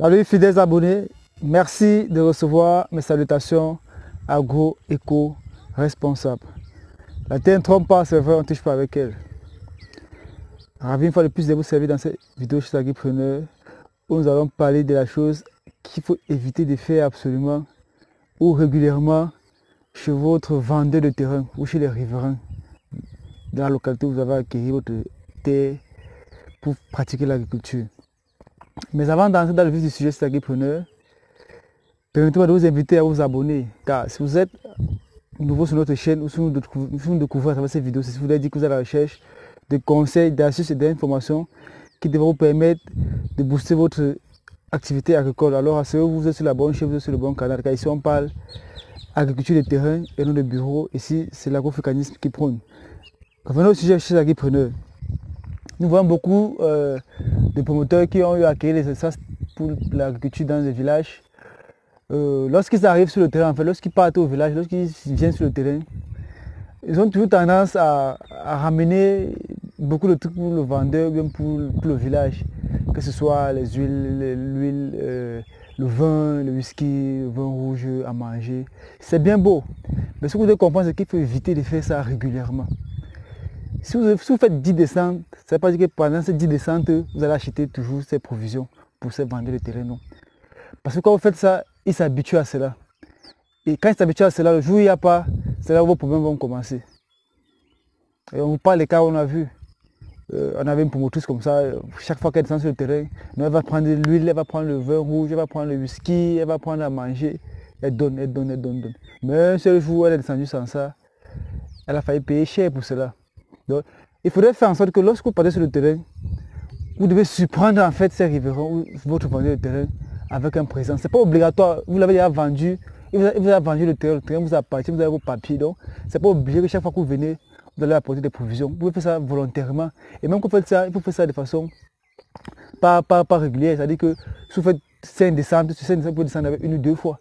Salut fidèles abonnés, merci de recevoir mes salutations agro-éco responsables. La terre ne trompe pas, c'est vrai, on ne touche pas avec elle. Ravi une fois de plus de vous servir dans cette vidéo chez Agripreneur où nous allons parler de la chose qu'il faut éviter de faire absolument ou régulièrement chez votre vendeur de terrain ou chez les riverains dans la localité où vous avez acquis votre terre pour pratiquer l'agriculture. Mais avant d'entrer dans le vif du sujet c'est agripreneur, permettez-moi de vous inviter à vous abonner. Car si vous êtes nouveau sur notre chaîne ou si vous nous découvrez à travers cette vidéo, si vous voulez dire que vous êtes à la recherche de conseils, d'astuces et d'informations qui devront vous permettre de booster votre activité agricole. Alors assurez-vous vous êtes sur la bonne chaîne, vous êtes sur le bon canal. Car ici on parle agriculture de terrain et non de bureau. Ici c'est l'agrofucanisme qui prône. Revenons au sujet chez agripreneurs. Nous voyons beaucoup euh, de promoteurs qui ont eu à acquérir les espaces pour l'agriculture dans les villages. Euh, lorsqu'ils arrivent sur le terrain, en lorsqu'ils partent au village, lorsqu'ils viennent sur le terrain, ils ont toujours tendance à, ramener beaucoup de trucs pour le vendeur ou bien pour, le village. Que ce soit les huiles, l'huile, euh, le vin, le whisky, le vin rouge à manger. C'est bien beau. Mais ce que vous devez comprendre, c'est qu'il faut éviter de faire ça régulièrement. Si vous, faites 10 descentes, ça ne veut pas dire que pendant ces 10 descentes, vous allez acheter toujours ces provisions pour ces vendeurs de terrain. Non. Parce que quand vous faites ça, ils s'habituent à cela. Et quand ils s'habituent à cela, le jour où il n'y a pas, c'est là où vos problèmes vont commencer. Et on vous parle des cas où on a vu. Euh, on avait une promotrice comme ça, chaque fois qu'elle descend sur le terrain, elle va prendre l'huile, elle va prendre le vin rouge, elle va prendre le whisky, elle va prendre à manger. Elle donne, elle donne, elle donne, elle donne. Mais un seul jour elle est descendue sans ça, elle a failli payer cher pour cela. Donc, il faudrait faire en sorte que lorsque vous partez sur le terrain, vous devez surprendre en fait ces riverains ou votre vendeur de terrain avec un présent. Ce n'est pas obligatoire, vous l'avez déjà vendu, il vous, a, vendu le terrain, le terrain vous appartient, vous avez vos papiers. Donc, ce n'est pas obligé que chaque fois que vous venez, vous allez apporter des provisions. Vous pouvez faire ça volontairement. Et même quand vous faites ça, il faut faire ça de façon pas, pas, pas régulière. C'est-à-dire que si vous faites 5 descentes, 5 descentes, vous pouvez descendre avec une ou deux fois.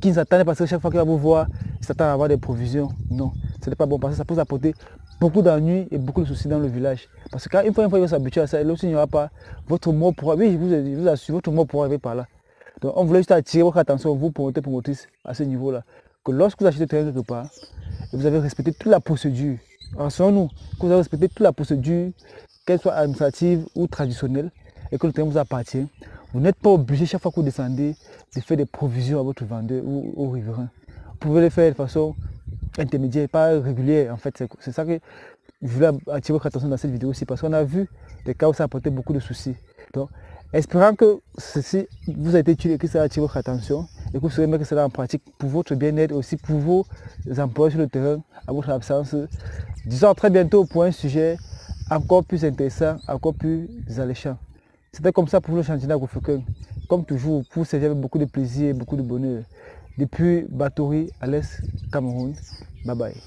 Qui ne parce que chaque fois qu'il va vous voir, il s'attend à avoir des provisions. Non, ce n'est pas bon parce que ça peut vous apporter beaucoup d'ennuis et beaucoup de soucis dans le village. Parce qu'une fois, une fois, il va s'habituer à ça, et l'autre, il n'y aura pas, votre mot pourra, oui, je vous, vous assure, votre mot pourra arriver par là. Donc, on voulait juste attirer votre attention, vous, promoteur, promotrice, à ce niveau-là. Que lorsque vous achetez terrain quelque part, vous avez respecté toute la procédure, rassurons-nous, que vous avez respecté toute la procédure, qu'elle soit administrative ou traditionnelle, et que le terrain vous appartient, vous n'êtes pas obligé, chaque fois que vous descendez, de faire des provisions à votre vendeur ou au riverain. Vous pouvez le faire de façon intermédiaire, pas régulier en fait. C'est ça que je voulais attirer votre attention dans cette vidéo aussi parce qu'on a vu des cas où ça a apporté beaucoup de soucis. Donc, espérant que ceci vous a été utile que ça a attiré votre attention et que vous saurez mettre cela en pratique pour votre bien-être aussi pour vos emplois sur le terrain à votre absence. Disons très bientôt pour un sujet encore plus intéressant, encore plus alléchant. C'était comme ça pour le chantier d'Agrofocus. Comme toujours, pour servir avec beaucoup de plaisir et beaucoup de bonheur. Depuis Batori à l'Est Cameroun. Bye bye.